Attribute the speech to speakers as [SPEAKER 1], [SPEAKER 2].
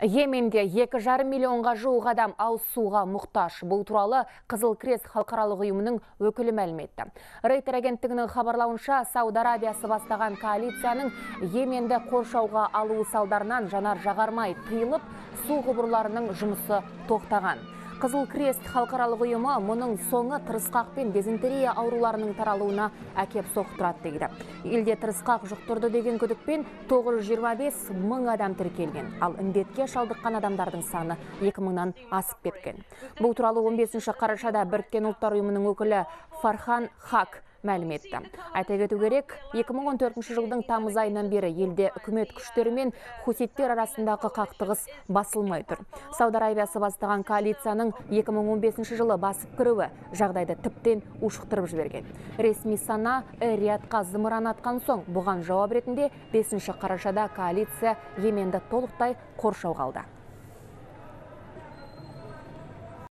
[SPEAKER 1] Йеменде екі жарым миллионға жуық адам ауыз суға мұқтаж. Бұл туралы Қызыл Крест халықаралық ұйымының өкілі мәліметті. Рейтер агенттігінің хабарлауынша Сауд Арабиясы бастаған коалицияның Йеменді қоршауға алуы салдарынан жанар жағармай тыйылып, су құбырларының жұмысы тоқтаған. Қызыл Крест халықаралық ұйымы мұның соңы тырысқақ пен дизентерия ауруларының таралуына әкеп соқтырады дейді. Елде тырысқақ жұқтырды деген күдікпен 925 мың адам тіркелген. Ал індетке шалдыққан адамдардың саны 2000-нан асып кеткен. Бұл туралы 15 қарашада біріккен ұлттар ұйымының өкілі Фархан Хак мәлім етті. Айта кету керек, 2014 жылдың тамыз айынан бері елде үкімет күштері мен хуситтер арасындағы қақтығыс басылмай тұр. Сауд Арабиясы бастаған коалицияның 2015 жылы басып кіруі жағдайды тіптен ушықтырып жіберген. Ресми сана Риядқа зымыран атқан соң бұған жауап ретінде 5 қарашада коалиция Еменді толықтай қоршауға алды.